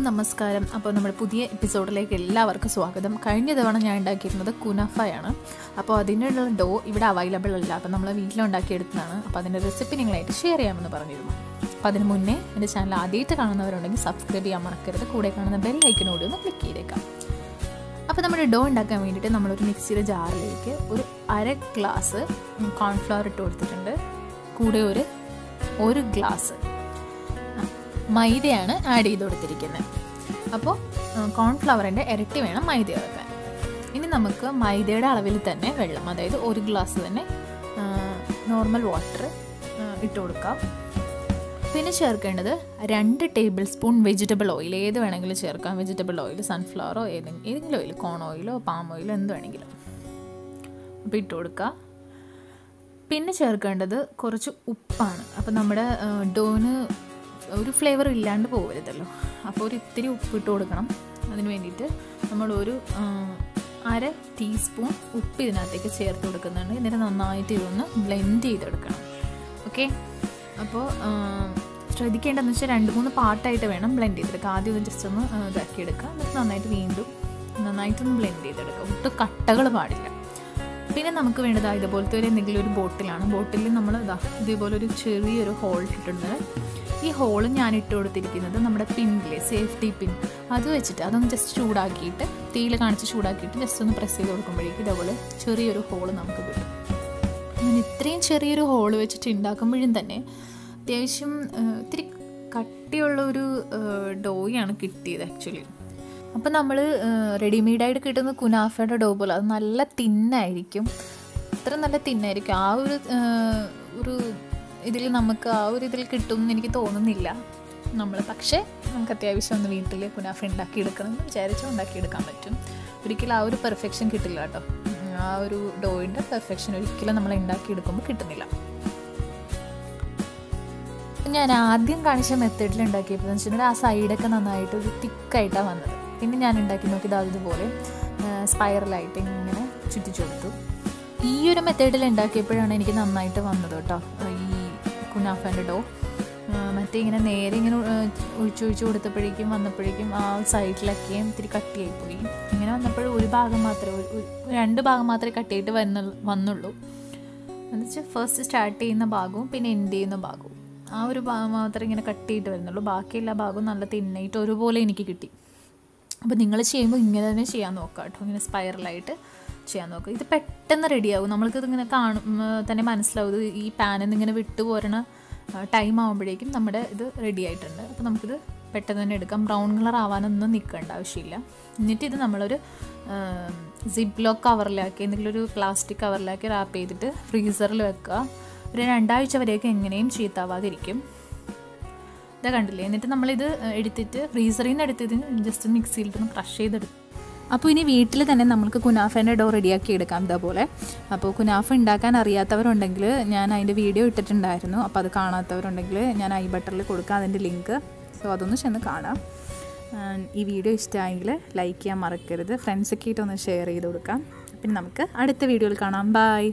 നമസ്കാരം. അപ്പോൾ നമ്മുടെ പുതിയ എപ്പിസോഡിലേക്ക് എല്ലാവർക്കും സ്വാഗതം. കഴിഞ്ഞ തവണ ഞാൻ ഉണ്ടാക്കിയിരുന്നത് കുനഫയാണ്. അപ്പോൾ അതിനുള്ള ഡോ ഇവിടെ അവൈലബിൾ അല്ല. അപ്പോൾ നമ്മൾ വീട്ടിലുണ്ടാക്കിയെടുത്തതാണ്. അപ്പോൾ അതിന്റെ റെസിപ്പി നിങ്ങളായിട്ട് ഷെയർ ചെയ്യാമെന്ന് പറഞ്ഞിരുന്നു. അപ്പോൾ അതിന് മുന്നേ എന്റെ ചാനൽ ആദ്യമായിട്ട് കാണുന്നവരുണ്ടെങ്കിൽ സബ്സ്ക്രൈബ് ചെയ്യാൻ മറക്കരുത്. കൂടെ കാണുന്ന ബെൽ ഒന്ന് ക്ലിക്ക് ചെയ്തേക്കാം. അപ്പോൾ നമ്മുടെ ഡോ ഉണ്ടാക്കാൻ വേണ്ടിയിട്ട് നമ്മളൊരു മിക്സിയുടെ ജാറിലേക്ക് ഒരു അര ഗ്ലാസ് കോൺഫ്ലവർ ഇട്ട് കൊടുത്തിട്ടുണ്ട്. കൂടെ ഒരു ഒരു ഗ്ലാസ് മൈദയാണ് ആഡ് ചെയ്ത് കൊടുത്തിരിക്കുന്നത്. അപ്പോൾ കോൺഫ്ലവറിന്റെ ഇരട്ടി വേണം മൈദ ചേർക്കാൻ. ഇനി നമുക്ക് മൈദയുടെ അളവിൽ തന്നെ വെള്ളം അതായത് ഒരു ഗ്ലാസ് തന്നെ നോർമൽ വാട്ടർ ഇട്ട് കൊടുക്കാം. പിന്നെ ചേർക്കേണ്ടത് രണ്ട് ടേബിൾ സ്പൂൺ വെജിറ്റബിൾ ഓയിൽ ഏത് വേണമെങ്കിലും ചേർക്കാം. വെജിറ്റബിൾ ഓയിൽ സൺഫ്ലവറോ ഏതെങ്കിലും ഏതെങ്കിലും ഓയിൽ കോൺ ഓയിലോ പാം ഓയിലോ എന്ത് വേണമെങ്കിലും. അപ്പോൾ ഇട്ട് കൊടുക്കുക. പിന്നെ ചേർക്കേണ്ടത് കുറച്ച് ഉപ്പാണ്. അപ്പോൾ നമ്മുടെ ഡോന് ഒരു ഫ്ലേവർ ഇല്ലാണ്ട് പോകരുതല്ലോ അപ്പോൾ ഒരു ഇത്തിരി ഉപ്പിട്ട് കൊടുക്കണം. അതിന് വേണ്ടിയിട്ട് നമ്മളൊരു അര ടീസ്പൂൺ ഉപ്പ് ഇതിനകത്തേക്ക് ചേർത്ത് കൊടുക്കുന്നുണ്ട്. എന്നിട്ട് നന്നായിട്ട് ഇതൊന്ന് ബ്ലെൻഡ് ചെയ്തെടുക്കണം. ഓക്കെ അപ്പോൾ ശ്രദ്ധിക്കേണ്ടതെന്ന് വെച്ചാൽ രണ്ട് മൂന്ന് പാർട്ടായിട്ട് വേണം ബ്ലെൻഡ് ചെയ്തെടുക്കുക ആദ്യം ഒന്ന് ജസ്റ്റ് ഒന്ന് ഇതാക്കി എടുക്കുക എന്നിട്ട് നന്നായിട്ട് വീണ്ടും നന്നായിട്ടൊന്ന് ബ്ലെൻഡ് ചെയ്തെടുക്കുക. ഒട്ടും കട്ടകൾ പാടില്ല. പിന്നെ നമുക്ക് വേണ്ടത് ഇതുപോലത്തെ ഒരു എന്തെങ്കിലും ഒരു ബോട്ടിലാണ്. ബോട്ടിലിൽ നമ്മൾ ഇതാ ഇതേപോലെ ഒരു ചെറിയൊരു ഹോൾ ഇട്ടിട്ടുണ്ട്. ഈ ഹോൾ ഞാൻ ഇട്ട് കൊടുത്തിരിക്കുന്നത് നമ്മുടെ പിന്നിലെ സേഫ്റ്റി പിൻ അത് വെച്ചിട്ട് അതൊന്ന് ജസ്റ്റ് ചൂടാക്കിയിട്ട് തീയിൽ കാണിച്ച് ചൂടാക്കിയിട്ട് ജസ്റ്റ് ഒന്ന് പ്രസ് ചെയ്ത് കൊടുക്കുമ്പോഴേക്കും ഇതേപോലെ ചെറിയൊരു ഹോൾ നമുക്ക് കിട്ടും. അങ്ങനെ ഇത്രയും ചെറിയൊരു ഹോൾ വെച്ചിട്ട് ഉണ്ടാക്കുമ്പോഴും തന്നെ അത്യാവശ്യം ഇത്തിരി കട്ടിയുള്ള ഒരു ഡോയാണ് കിട്ടിയത് ആക്ച്വലി അപ്പോൾ നമ്മൾ റെഡിമെയ്ഡായിട്ട് കിട്ടുന്ന കുനാഫയുടെ ഡോ പോലെ അത് നല്ല തിന്നായിരിക്കും അത്ര നല്ല തിന്നായിരിക്കും ആ ഒരു ഒരു ഇതിൽ നമുക്ക് ആ ഒരു ഇതിൽ കിട്ടുമെന്ന് എനിക്ക് തോന്നുന്നില്ല. നമ്മൾ പക്ഷേ നമുക്ക് അത്യാവശ്യം ഒന്ന് വീട്ടിൽ കുനാഫ ഉണ്ടാക്കിയെടുക്കണം എന്ന് വിചാരിച്ചാൽ ഉണ്ടാക്കിയെടുക്കാൻ പറ്റും. ഒരിക്കലും ആ ഒരു പെർഫെക്ഷൻ കിട്ടില്ല കേട്ടോ. ആ ഒരു ഡോയിന്റെ പെർഫെക്ഷൻ ഒരിക്കലും നമ്മൾ ഉണ്ടാക്കിയെടുക്കുമ്പോൾ കിട്ടുന്നില്ല. ഞാൻ ആദ്യം കാണിച്ച മെത്തേഡിൽ ഉണ്ടാക്കിയപ്പോൾ എന്ന് വെച്ചിട്ടുണ്ടെങ്കിൽ ആ സൈഡൊക്കെ നന്നായിട്ട് ഒരു തിക്കായിട്ടാണ് വന്നത്. പിന്നെ ഞാൻ ഉണ്ടാക്കി നോക്കിയത് അതുപോലെ സ്പൈറലായിട്ട് ഇങ്ങനെ ചുറ്റിച്ചു കൊടുത്തു ഈ ഒരു മെത്തേഡിൽ ഉണ്ടാക്കിയപ്പോഴാണ് എനിക്ക് നന്നായിട്ട് വന്നത് കേട്ടോ. ഈ കുനാഫന്റെ ഡോ. മറ്റേ ഇങ്ങനെ നേരെ ഇങ്ങനെ ഒഴിച്ചൊഴിച്ച് കൊടുത്തപ്പോഴേക്കും വന്നപ്പോഴേക്കും ആ സൈഡിലൊക്കെയും ഇത്തിരി കട്ടിയായിപ്പോയി. ഇങ്ങനെ വന്നപ്പോഴും ഒരു ഭാഗം മാത്രമേ രണ്ട് ഭാഗം മാത്രമേ കട്ടിയായിട്ട് വന്നു വന്നുള്ളൂ. എന്നുവെച്ചാൽ ഫസ്റ്റ് സ്റ്റാർട്ട് ചെയ്യുന്ന ഭാഗവും പിന്നെ എൻഡ് ചെയ്യുന്ന ഭാഗവും. ആ ഒരു ഭാഗം മാത്രമേ ഇങ്ങനെ കട്ട് ചെയ്തിട്ട് വരുന്നുള്ളൂ. ബാക്കി ഭാഗവും നല്ല തിന്നായിട്ട് ഒരുപോലെ എനിക്ക് കിട്ടി. അപ്പോൾ നിങ്ങൾ ചെയ്യുമ്പോൾ ഇങ്ങനെ തന്നെ ചെയ്യാൻ നോക്കാം കേട്ടോ ഇങ്ങനെ സ്പൈറലായിട്ട് ചെയ്യാൻ നോക്കുക ഇത് പെട്ടെന്ന് റെഡിയാകും നമ്മൾക്കിത് ഇങ്ങനെ കാണും തന്നെ മനസ്സിലാവും. ഈ പാനിൽ നിന്ന് ഇങ്ങനെ വിട്ടു പോരണ ടൈം ആകുമ്പോഴേക്കും നമ്മുടെ ഇത് റെഡി ആയിട്ടുണ്ട്. അപ്പോൾ നമുക്കിത് പെട്ടെന്ന് തന്നെ എടുക്കാം. ബ്രൗൺ കളർ ആവാനൊന്നും നിൽക്കേണ്ട ആവശ്യമില്ല. എന്നിട്ട് ഇത് നമ്മളൊരു സിപ്പ് ലോക്ക് കവറിലാക്കി എന്തെങ്കിലും ഒരു പ്ലാസ്റ്റിക് കവറിലാക്കി റാപ്പ് ചെയ്തിട്ട് ഫ്രീസറിൽ വെക്കുക. ഒരു രണ്ടാഴ്ച വരെയൊക്കെ എങ്ങനെയും ചീത്താവാതിരിക്കും. ഇതാ കണ്ടില്ലേ? എന്നിട്ട് നമ്മളിത് എടുത്തിട്ട് ഫ്രീസറിൽ നിന്ന് എടുത്തിട്ട് ജസ്റ്റ് മിക്സിയിലിട്ടൊന്ന് ക്രഷ് ചെയ്തെടുക്കും അപ്പോൾ ഇനി വീട്ടിൽ തന്നെ നമുക്ക് കുനാഫേന്റെ ഡോ റെഡിയാക്കി എടുക്കാം ഇതേപോലെ അപ്പോൾ കുനാഫ ഉണ്ടാക്കാൻ അറിയാത്തവരുണ്ടെങ്കിൽ ഞാൻ അതിന്റെ വീഡിയോ ഇട്ടിട്ടുണ്ടായിരുന്നു. അപ്പോൾ അത് കാണാത്തവരുണ്ടെങ്കിൽ ഞാൻ ഐ ബട്ടറിൽ കൊടുക്കാം അതിന്റെ ലിങ്ക്. സോ അതൊന്ന് ചെന്ന് കാണാം. ഈ വീഡിയോ ഇഷ്ടമായെങ്കിൽ ലൈക്ക് ചെയ്യാൻ മറക്കരുത്. ഫ്രണ്ട്സൊക്കെ ആയിട്ടൊന്ന് ഷെയർ ചെയ്ത് കൊടുക്കാം. പിന്നെ നമുക്ക് അടുത്ത വീഡിയോയിൽ കാണാം. ബായ്